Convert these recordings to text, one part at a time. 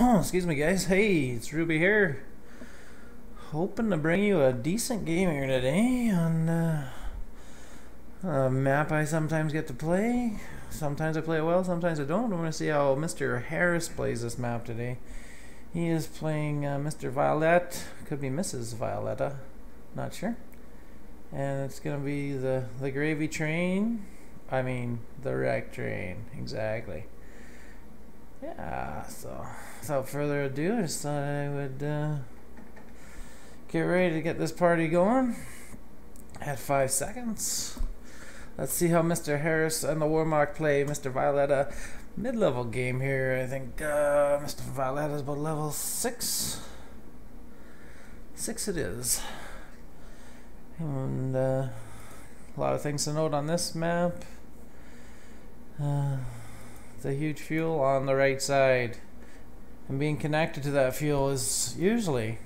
Oh, excuse me, guys. Hey, it's Ruby here. Hoping to bring you a decent game here today on uh, a map I sometimes get to play. Sometimes I play it well, sometimes I don't. I'm going to see how Mr. Harris plays this map today. He is playing uh, Mr. Violet. Could be Mrs. Violetta. Not sure. And it's going to be the, the gravy train. I mean, the wreck train. Exactly. Yeah, so without further ado, I just thought I would uh, get ready to get this party going. At five seconds. Let's see how Mr. Harris and the Wehrmacht play Mr. Violetta. Mid-level game here. I think uh, Mr. Violetta is about level six. Six it is. And uh, a lot of things to note on this map. Uh, the huge fuel on the right side. And being connected to that fuel is usually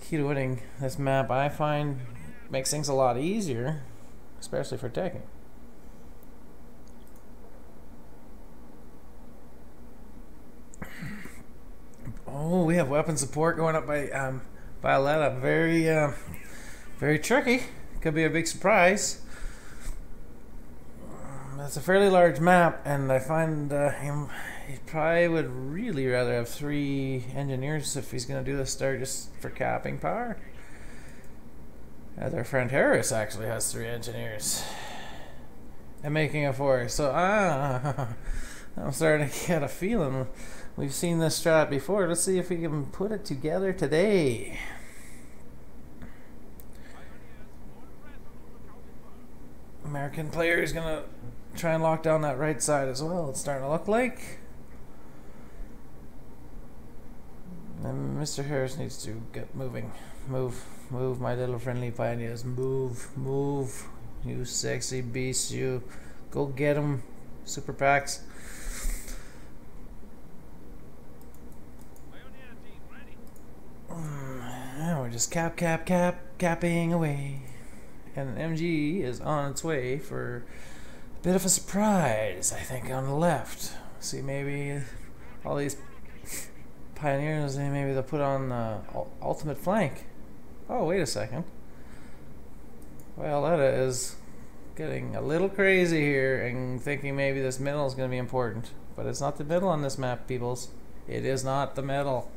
key to winning this map. I find makes things a lot easier, especially for taking. Oh, we have weapon support going up by um, Violetta. Very, uh, very tricky. Could be a big surprise. It's a fairly large map, and I find uh, him. He probably would really rather have three engineers if he's going to do the start just for capping power. As our friend Harris actually has three engineers. And making a four. So, ah, I'm starting to get a feeling. We've seen this strat before. Let's see if we can put it together today. American player is to try and lock down that right side as well. It's starting to look like. And Mr. Harris needs to get moving. Move, move, my little friendly pioneers. Move, move. You sexy beast, you. Go get them, Super packs. Mm, we're just cap, cap, cap, capping away. And MG is on its way for a bit of a surprise, I think, on the left. See, maybe all these pioneers, maybe they'll put on the ultimate flank. Oh, wait a second. Well, that is getting a little crazy here and thinking maybe this middle is going to be important. But it's not the middle on this map, peoples. It is not the middle.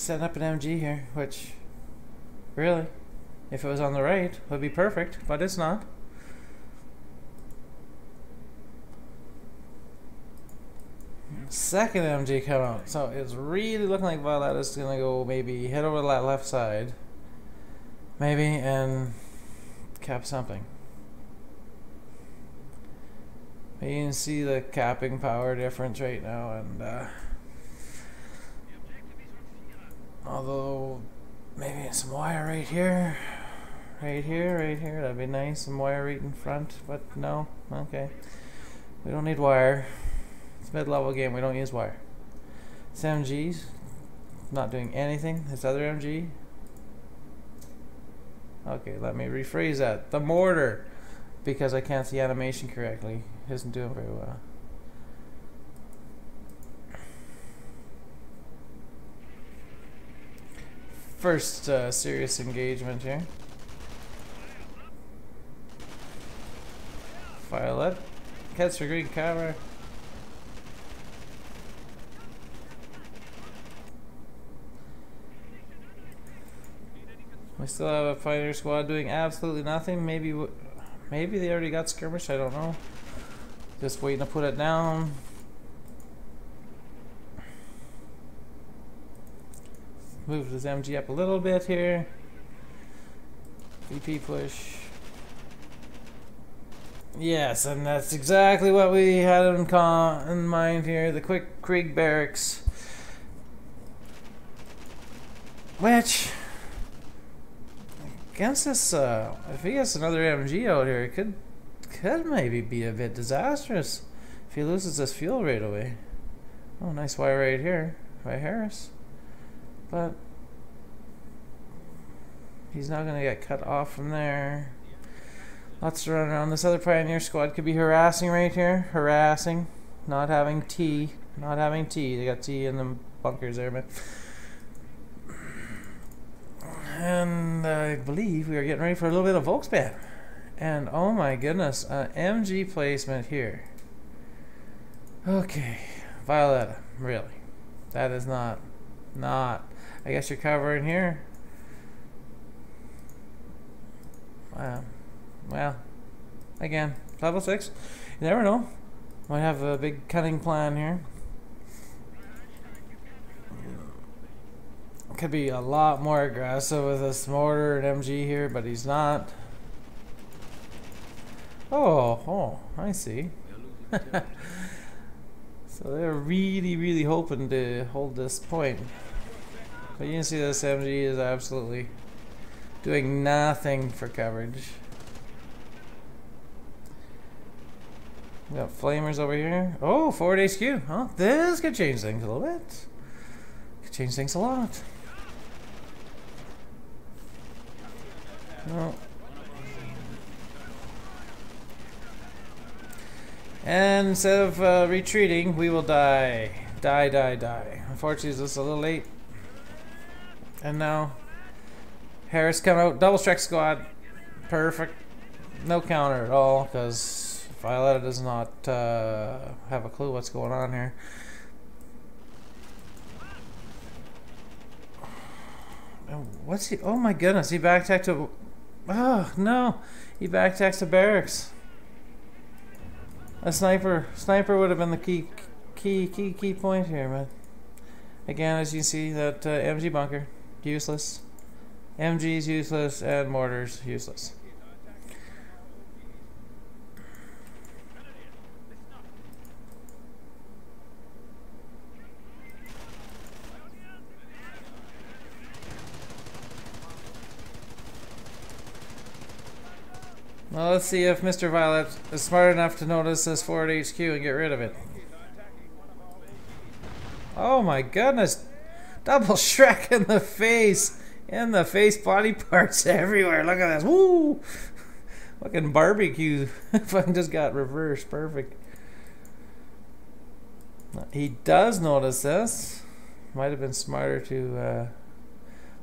Setting up an MG here, which Really? If it was on the right, would be perfect, but it's not. Second MG come out. So it's really looking like Violet is gonna go maybe head over to that left side. Maybe and cap something. You can see the capping power difference right now and uh, although maybe some wire right here. Right here right here. That'd be nice some wire right in front but no. Okay. We don't need wire. It's mid-level game we don't use wire. This MG's not doing anything. This other MG okay let me rephrase that. The mortar because I can't see animation correctly isn't doing very well first uh, serious engagement here. Violet. Cats for green camera. We still have a fighter squad doing absolutely nothing. Maybe, maybe they already got skirmish. I don't know. Just waiting to put it down. Move this MG up a little bit here. VP push. Yes, and that's exactly what we had in, in mind here. The quick Krieg barracks. Which, against this, uh, if he gets another MG out here, it could, could maybe be a bit disastrous if he loses this fuel right away. Oh, nice wire right here by Harris. But he's not going to get cut off from there. Lots to run around. This other Pioneer squad could be harassing right here. Harassing. Not having tea. Not having tea. They got tea in the bunkers there, but... And I believe we are getting ready for a little bit of Volksband. And oh my goodness, an MG placement here. Okay, Violetta, really. That is not, not. I guess you're covering here. Wow. Well, again, level 6. You never know. Might have a big cunning plan here. Could be a lot more aggressive with this mortar and MG here, but he's not. Oh, oh, I see. so they're really, really hoping to hold this point. But you can see this MG is absolutely doing nothing for coverage. We got flamers over here. Oh, forward HQ. Huh? This could change things a little bit. Could change things a lot. Oh. And instead of uh, retreating, we will die. Die, die, die. Unfortunately, it's just a little late. And now, Harris come out. Double strike squad. Perfect. No counter at all, because Violetta does not uh, have a clue what's going on here. What's he? Oh my goodness, he backtacked to. Oh no, he backtacked to barracks. A sniper, sniper would have been the key, key, key, key point here, but again, as you see, that uh, MG bunker, useless. MG's useless, and mortars useless. Well, let's see if Mr. Violet is smart enough to notice this forward HQ and get rid of it. Oh my goodness! Double Schreck in the face! In the face, body parts everywhere. Look at this. Woo! Fucking barbecue. Fucking just got reversed. Perfect. He does notice this. Might have been smarter to, uh,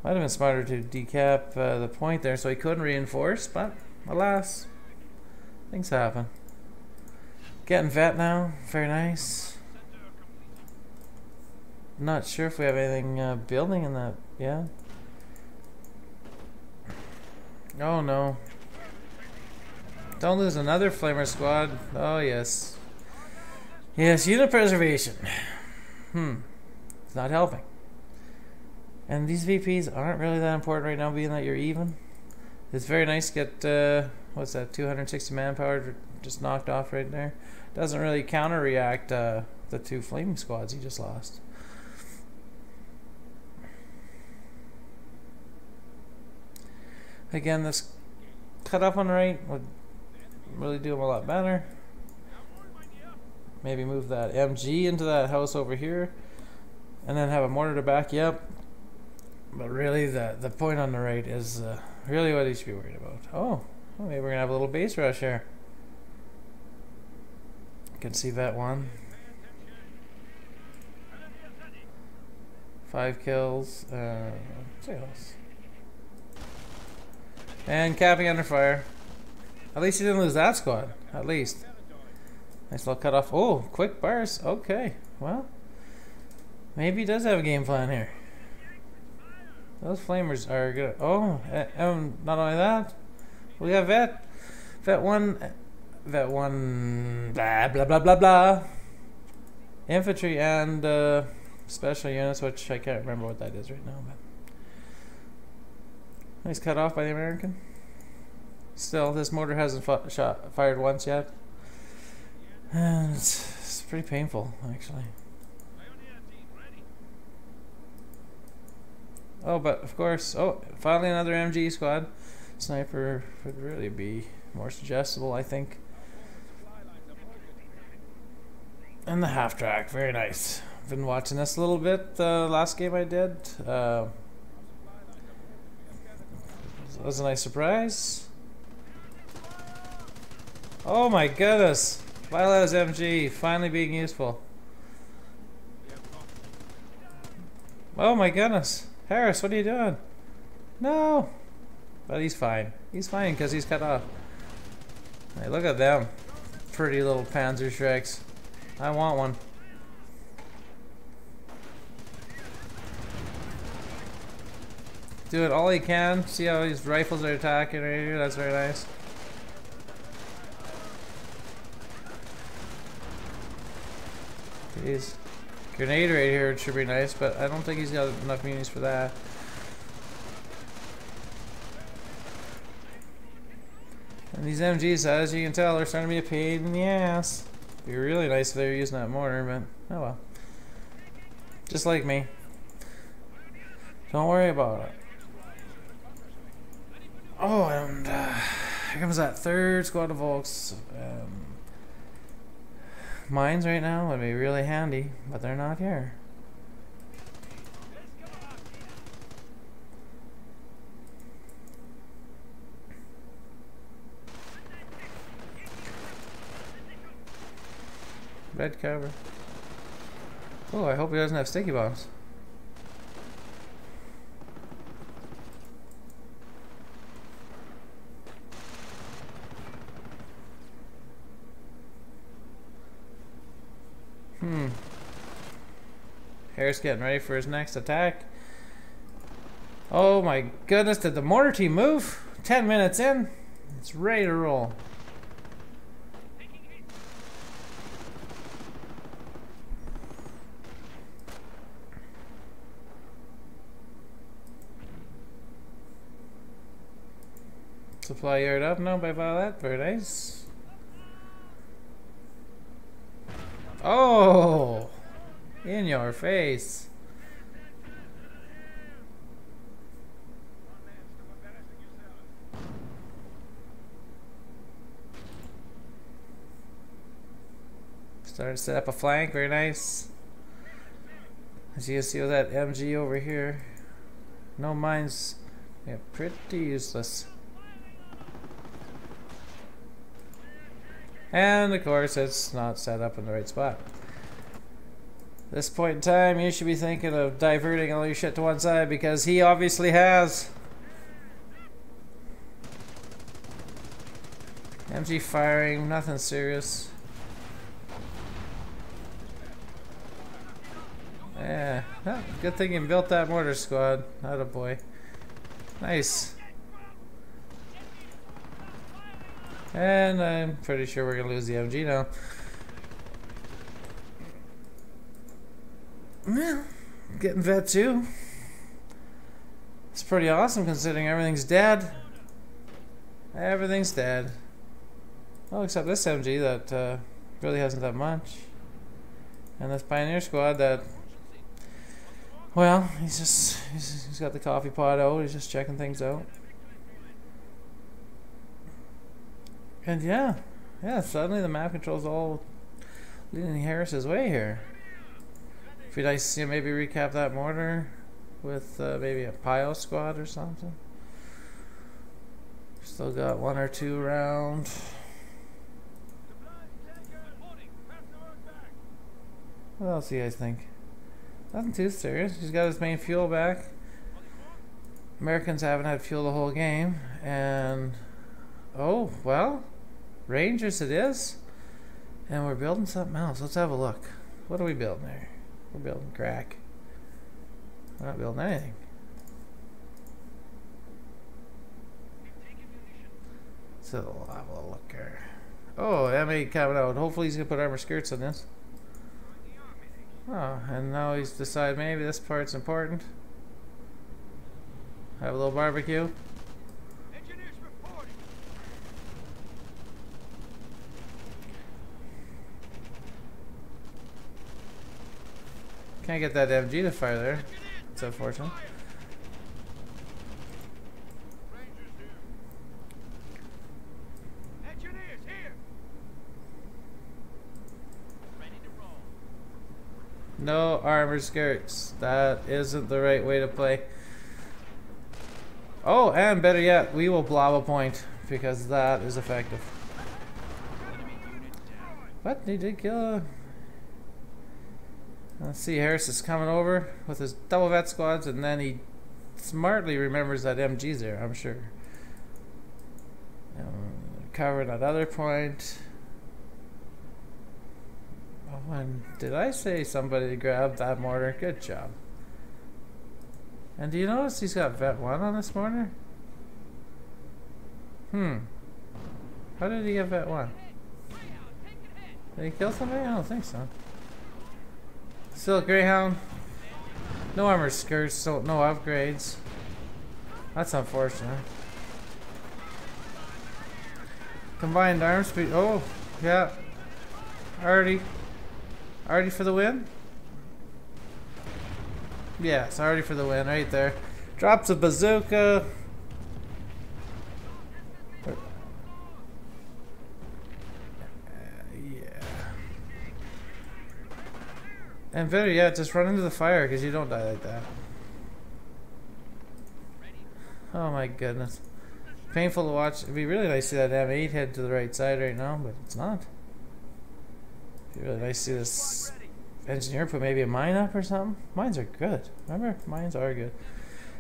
might have been smarter to decap uh, the point there so he couldn't reinforce, but alas, things happen. Getting vet now, very nice. Not sure if we have anything uh, building in that, yeah. Oh no. Don't lose another flamer squad. Oh yes. Yes, unit preservation. Hmm. It's not helping. And these VPs aren't really that important right now, being that you're even. It's very nice to get, uh, what's that, 260 manpower just knocked off right there. Doesn't really counter react uh, the two flaming squads he just lost. Again, this cut up on the right would really do him a lot better. Maybe move that MG into that house over here. And then have a mortar to back you up. But really, the, the point on the right is... Uh, really what he should be worried about. Oh, well, maybe we're gonna have a little base rush here. Can see that one. Five kills. Uh, else? And capping under fire. At least he didn't lose that squad. At least. Nice little cut off. Oh, quick burst. Okay. Well, maybe he does have a game plan here. Those flamers are good. Oh, and not only that, we have vet, vet one, vet one, blah blah blah blah blah. Infantry and uh, special units, which I can't remember what that is right now. But he's cut off by the American. Still, this mortar hasn't shot fired once yet, and it's, it's pretty painful actually. Oh, but of course, oh, finally another MG squad. Sniper would really be more suggestible, I think. And the half track, very nice. Been watching this a little bit. The uh, last game I did uh, was a nice surprise. Oh my goodness! Violet's MG finally being useful. Oh my goodness. Harris, what are you doing? No! But he's fine. He's fine because he's cut off. Hey, look at them. Pretty little Panzerschrecks. I want one. Do it all he can. See how his rifles are attacking right here? That's very nice. Jeez. Grenade right here should be nice, but I don't think he's got enough minis for that. And these MGs, as you can tell, are starting to be a pain in the ass. It'd be really nice if they were using that mortar, but oh well. Just like me. Don't worry about it. Oh, and uh, here comes that third squad of Volks. Um, mines right now would be really handy, but they're not here. Red cover. Oh, I hope he doesn't have sticky bombs. Hmm. Harris getting ready for his next attack. Oh my goodness, did the mortar team move? 10 minutes in. It's ready to roll. Supply yard up now by Violet. Very nice. Oh! Your face. Starting to set up a flank, very nice. As you can see with that MG over here. No mines. Yeah, pretty useless. And of course it's not set up in the right spot. This point in time you should be thinking of diverting all your shit to one side because he obviously has. MG firing, nothing serious. Yeah, good thing you built that mortar squad. Not a boy. Nice. And I'm pretty sure we're to lose the MG now. Yeah, getting vet too. It's pretty awesome considering everything's dead. Everything's dead. Well, except this MG that uh, really hasn't that much. And this Pioneer Squad that, well, he's just, he's, he's got the coffee pot out, he's just checking things out. And yeah, yeah, suddenly the map controls all leading Harris's way here. If you'd to see maybe recap that mortar with uh, maybe a pile squad or something. Still got one or two around. What else do you guys think? Nothing too serious. He's got his main fuel back. Americans haven't had fuel the whole game. And, oh, well, Rangers it is. And we're building something else. Let's have a look. What are we building there? We're building crack. We're not building anything. So we'll have a look here. Oh, M8 coming out. Hopefully he's to put armor skirts on this. Oh, and now he's decided maybe this part's important. Have a little barbecue. Can't get that MG to fire there. It's unfortunate. No armor skirts. That isn't the right way to play. Oh, and better yet, we will blob a point because that is effective. What? They did kill. Let's see, Harris is coming over with his double vet squads, and then he smartly remembers that MG's there, I'm sure. Um, cover that other point. Oh, and did I say somebody grabbed that mortar? Good job. And do you notice he's got vet 1 on this mortar? Hmm. How did he get vet 1? Did he kill somebody? I don't think so. Still a Greyhound. No armor skirts, so no upgrades. That's unfortunate. Combined arm speed. Oh, yeah. Already. Already for the win? Yes, already for the win right there. Drops a bazooka. And better yet, just run into the fire because you don't die like that. Oh my goodness. Painful to watch. It'd be really nice to see that M8 head to the right side right now, but it's not. It'd be really nice to see this engineer put maybe a mine up or something. Mines are good. Remember? Mines are good.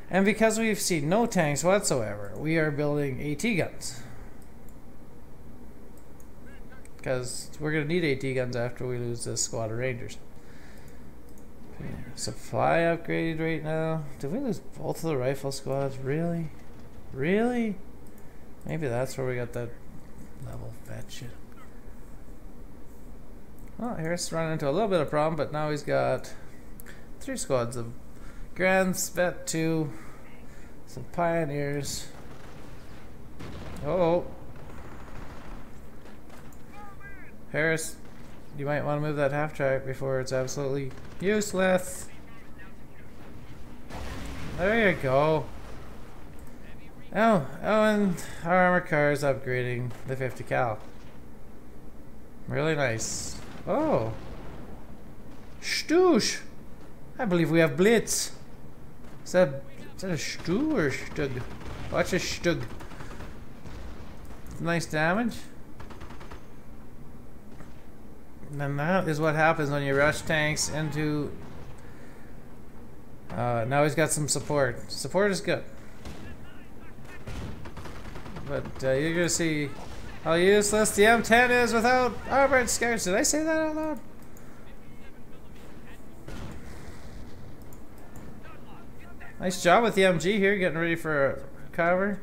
And because we've seen no tanks whatsoever, we are building AT guns. Because we're going to need AT guns after we lose this squad of rangers. Supply upgraded right now. Did we lose both of the rifle squads? Really? Really? Maybe that's where we got that level shit. Well, Harris run into a little bit of problem, but now he's got three squads of Grand Vet 2, some Pioneers. Oh. Harris, you might want to move that half track before it's absolutely useless. There you go. Oh, oh, and our armor car is upgrading the 50 cal. Really nice. Oh. Stoosh. I believe we have Blitz. Is that, is that a Stu or Stug? Watch a Stug. Nice damage. And that is what happens when you rush tanks into... Uh, now he's got some support. Support is good. But uh, you're to see how useless the M10 is without armor skirts. Did I say that out loud? Nice job with the MG here, getting ready for cover.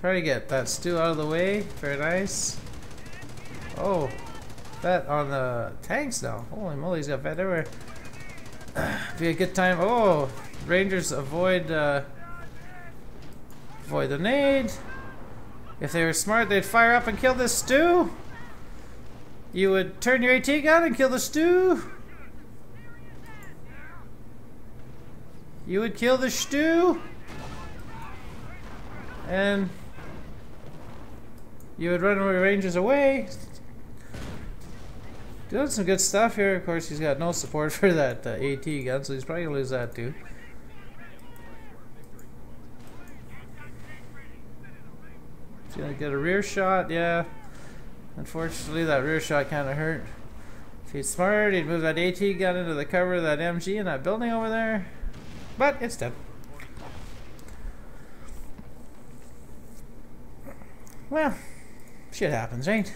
Try to get that stew out of the way. Very nice. Oh, that on the tanks now. Holy moly, he's got vet everywhere. Be a good time. Oh, Rangers avoid uh, avoid the nade. If they were smart, they'd fire up and kill this stew. You would turn your AT gun and kill the stew. You would kill the stew. And you would run Rangers away. Doing some good stuff here. Of course, he's got no support for that uh, AT gun, so he's probably going to lose that too. He's going to get a rear shot, yeah. Unfortunately, that rear shot kind of hurt. If he's smart, he'd move that AT gun into the cover of that MG in that building over there. But it's dead. Well, shit happens, right?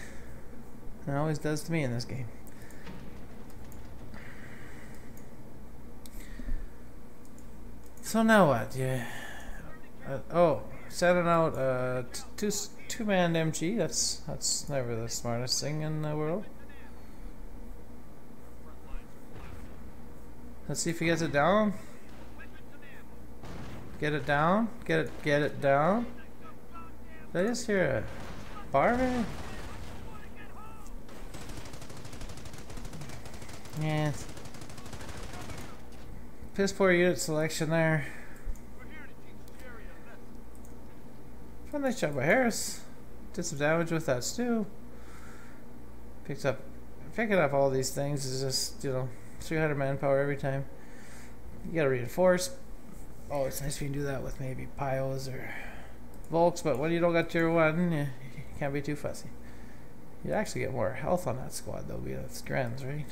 It always does to me in this game. So now what? Yeah. Uh, oh, sending out uh, two two man MG. That's that's never the smartest thing in the world. Let's see if he gets it down. Get it down. Get it. Get it down. Did I just hear a barman? Yes. Piss poor unit selection there. Well, nice job by Harris. Did some damage with that stew. Picked up, picking up all these things is just, you know, 300 manpower every time. You gotta reinforce. Oh, it's nice if you can do that with maybe piles or Volks, but when you don't got tier 1, you, you can't be too fussy. You actually get more health on that squad, though, be that's Grens, right?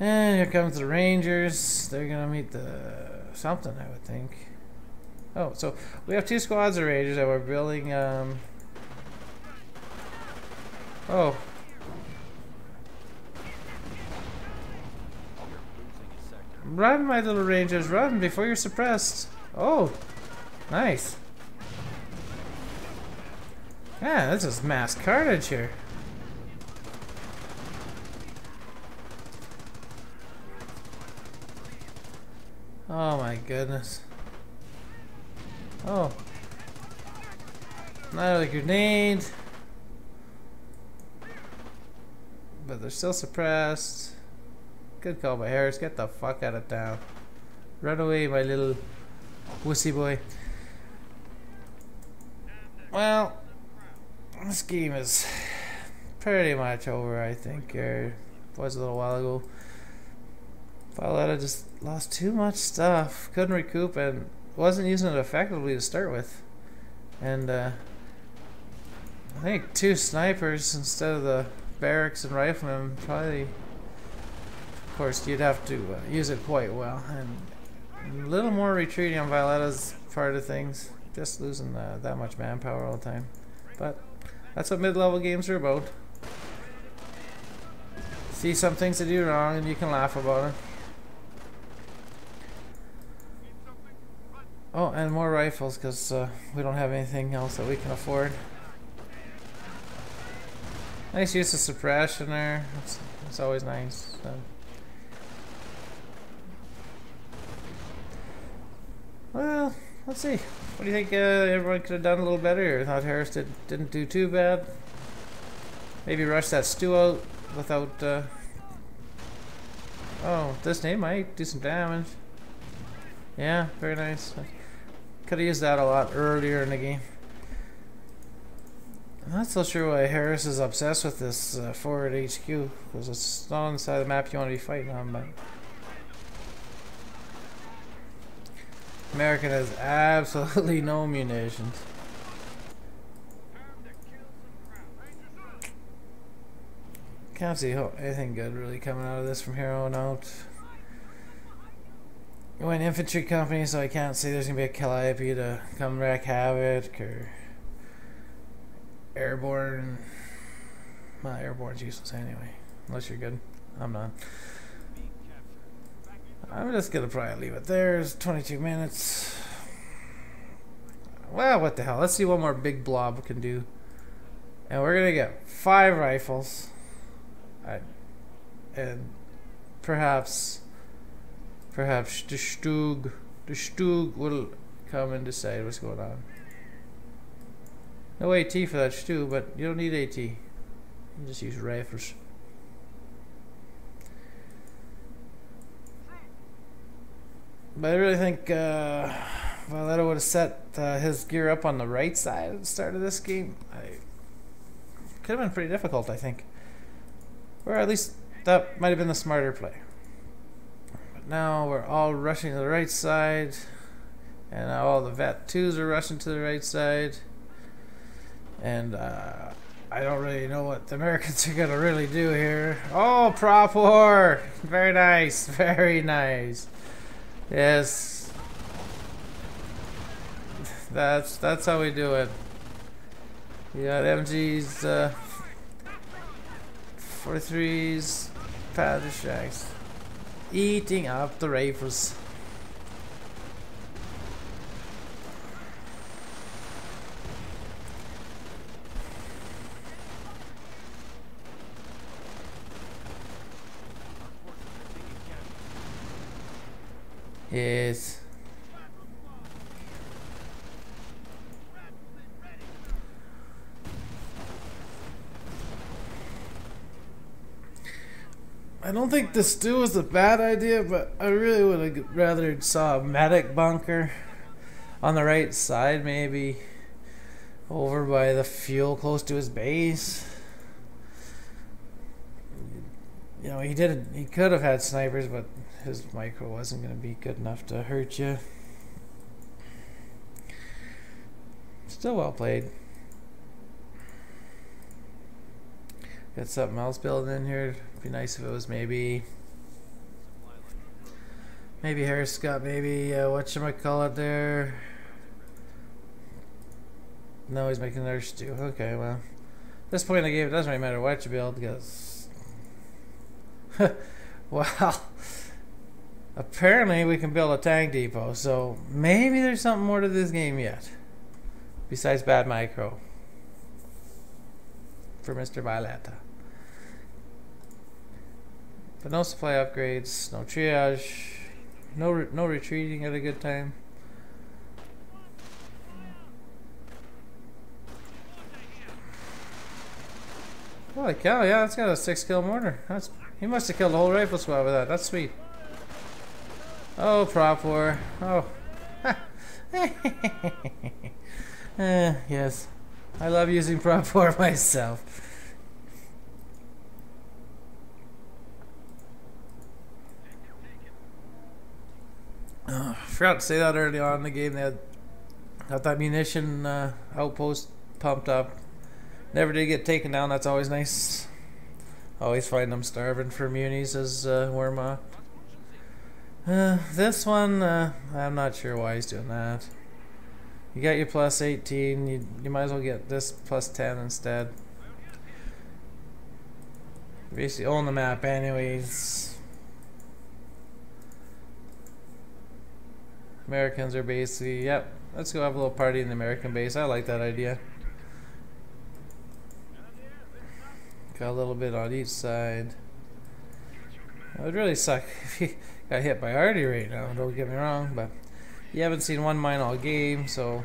And here comes the Rangers. They're to meet the something, I would think. Oh, so we have two squads of Rangers that we're building. Um, oh. Run, my little Rangers, run before you're suppressed. Oh, nice. Yeah, this is mass carnage here. Oh my goodness. Oh. Not a grenade. But they're still suppressed. Good call by Harris. Get the fuck out of town. Run away, my little wussy boy. Well, this game is pretty much over, I think. Or was a little while ago. Violetta just lost too much stuff. Couldn't recoup and wasn't using it effectively to start with. And uh, I think two snipers instead of the barracks and riflemen probably. Of course, you'd have to uh, use it quite well. And a little more retreating on Violetta's part of things. Just losing uh, that much manpower all the time. But that's what mid-level games are about. See some things they do wrong and you can laugh about it. Oh, and more rifles because uh, we don't have anything else that we can afford. Nice use of suppression there. It's, it's always nice. So. Well, let's see. What do you think uh, everyone could have done a little better? I thought Harris did, didn't do too bad. Maybe rush that stew out without... Uh... Oh, this name might do some damage. Yeah, very nice. Could have used that a lot earlier in the game. I'm not so sure why Harris is obsessed with this uh, forward HQ, because it's not on the side of the map you want to be fighting on, but... American has absolutely no munitions. Can't see anything good really coming out of this from here on out. You went infantry company, so I can't see there's gonna be a Calliope to come wreak havoc or airborne. Well, airborne's useless anyway, unless you're good. I'm not. I'm just gonna probably leave it there. It's 22 minutes. Well, what the hell? Let's see what more big blob can do. And we're gonna get five rifles. I, and perhaps Perhaps the Stug, the Stug will come and decide what's going on. No AT for that Stug, but you don't need AT. You just use rifles. But I really think uh, Violetta would have set uh, his gear up on the right side at the start of this game. I could have been pretty difficult, I think. Or at least that might have been the smarter play But now we're all rushing to the right side. And now all the VAT 2s are rushing to the right side. And uh, I don't really know what the Americans are going to really do here. Oh, prop war! Very nice, very nice. Yes. That's that's how we do it. You got MGs, uh, 43s, powder shacks eating up the rifles. Yes. I don't think the stew was a bad idea, but I really would have rather saw a medic bunker on the right side, maybe over by the fuel close to his base. You know, he didn't. He could have had snipers, but his micro wasn't going to be good enough to hurt you. Still well played. Got something else building in here. Be nice if it was maybe maybe Harris got maybe uh, what should I call it there? No, he's making another stew. Okay, well, at this point in the game, it doesn't really matter what you build because, well, apparently we can build a tank depot. So maybe there's something more to this game yet, besides bad micro for Mr. Violetta. But no supply upgrades, no triage, no re no retreating at a good time. Holy cow, yeah, that's got a six kill mortar. That's he must have killed the whole rifle squad with that. That's sweet. Oh, prop war. Oh. uh, yes. I love using prop war myself. Forgot to say that early on in the game. They had got that munition uh, outpost pumped up. Never did get taken down. That's always nice. Always find them starving for munis as uh, Wehrmacht. Uh, this one, uh, I'm not sure why he's doing that. You got your plus 18. You, you might as well get this plus 10 instead. Basically own the map anyways. Americans are basically, yep, let's go have a little party in the American base. I like that idea. Got a little bit on each side. It would really suck if he got hit by Artie right now, don't get me wrong, but you haven't seen one mine all game, so...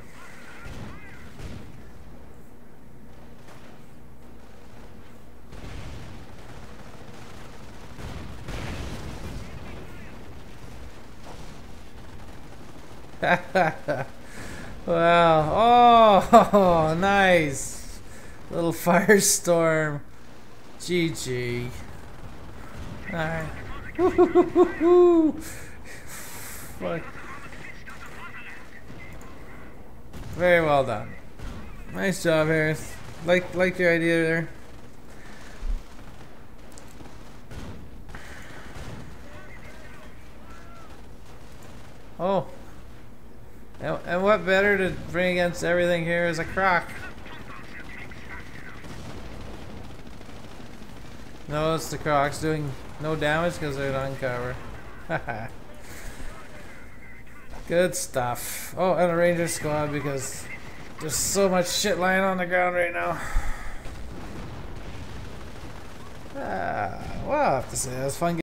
wow. Oh, nice. Little firestorm. GG. Alright. Fuck. Very well done. Nice job, Harris. Like like your idea there. Oh. And, and what better to bring against everything here is a croc. Notice the Crocs doing no damage because they're on cover. Good stuff. Oh, and a Ranger squad because there's so much shit lying on the ground right now. Ah, well, I have to say, that was fun.